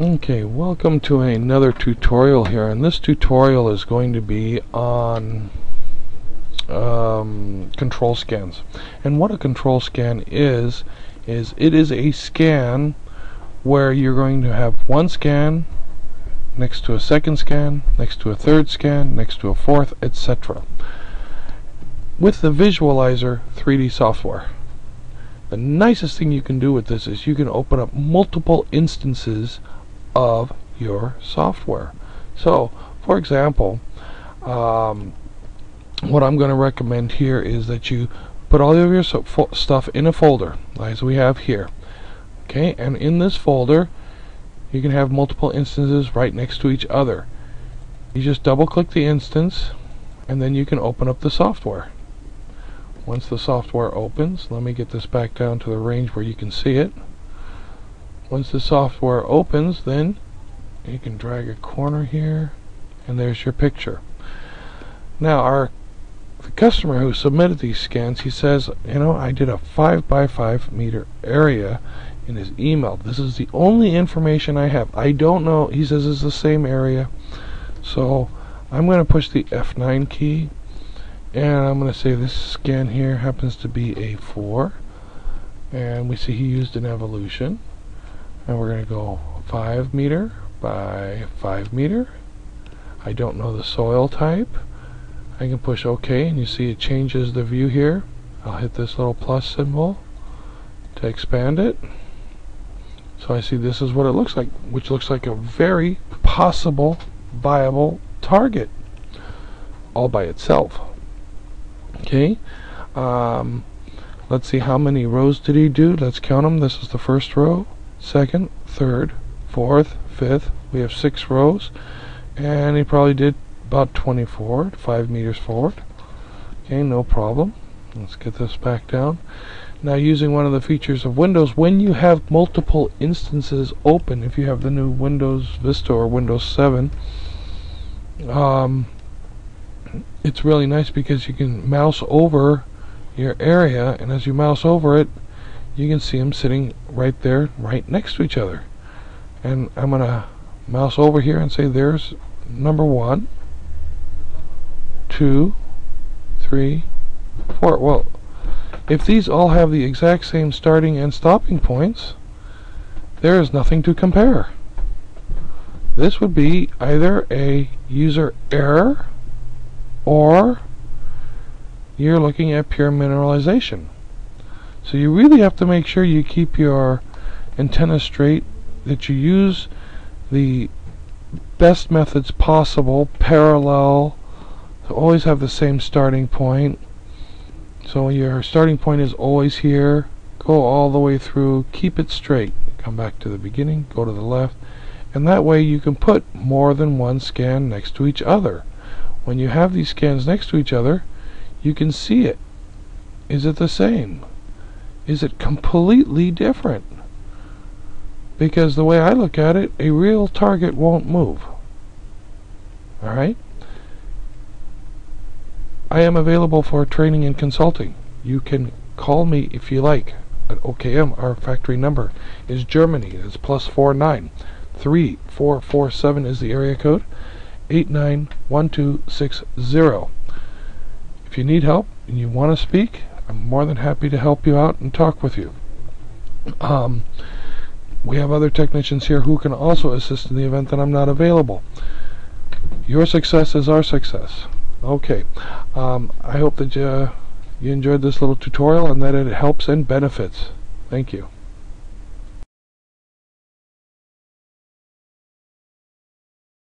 Okay, welcome to another tutorial here, and this tutorial is going to be on um, control scans. And what a control scan is, is it is a scan where you're going to have one scan next to a second scan, next to a third scan, next to a fourth, etc. With the Visualizer 3D software. The nicest thing you can do with this is you can open up multiple instances of your software. So, for example, um, what I'm going to recommend here is that you put all of your so stuff in a folder, as we have here. Okay, and in this folder, you can have multiple instances right next to each other. You just double click the instance, and then you can open up the software. Once the software opens, let me get this back down to the range where you can see it. Once the software opens, then you can drag a corner here, and there's your picture. Now, our the customer who submitted these scans, he says, you know, I did a 5 by 5 meter area in his email. This is the only information I have. I don't know, he says it's the same area. So I'm going to push the F9 key and I'm going to say this scan here happens to be a 4 and we see he used an evolution and we're going to go 5 meter by 5 meter. I don't know the soil type. I can push OK and you see it changes the view here. I'll hit this little plus symbol to expand it. So I see this is what it looks like which looks like a very possible viable target all by itself. Okay um, let's see how many rows did he do. Let's count them this is the first row second, third, fourth, fifth. We have six rows. And he probably did about 24, 5 meters forward. Okay, no problem. Let's get this back down. Now using one of the features of Windows, when you have multiple instances open, if you have the new Windows Vista or Windows 7, um, it's really nice because you can mouse over your area, and as you mouse over it, you can see them sitting right there, right next to each other. And I'm going to mouse over here and say there's number one, two, three, four. Well, if these all have the exact same starting and stopping points, there is nothing to compare. This would be either a user error or you're looking at pure mineralization. So you really have to make sure you keep your antenna straight, that you use the best methods possible, parallel, to always have the same starting point. So your starting point is always here, go all the way through, keep it straight. Come back to the beginning, go to the left, and that way you can put more than one scan next to each other. When you have these scans next to each other, you can see it. Is it the same? Is it completely different. Because the way I look at it, a real target won't move. Alright? I am available for training and consulting. You can call me if you like at OKM. Our factory number is Germany. It's plus four nine three four four seven is the area code. Eight nine one two six zero. If you need help and you want to speak, I'm more than happy to help you out and talk with you. Um, we have other technicians here who can also assist in the event that I'm not available. Your success is our success. Okay. Um, I hope that you, you enjoyed this little tutorial and that it helps and benefits. Thank you.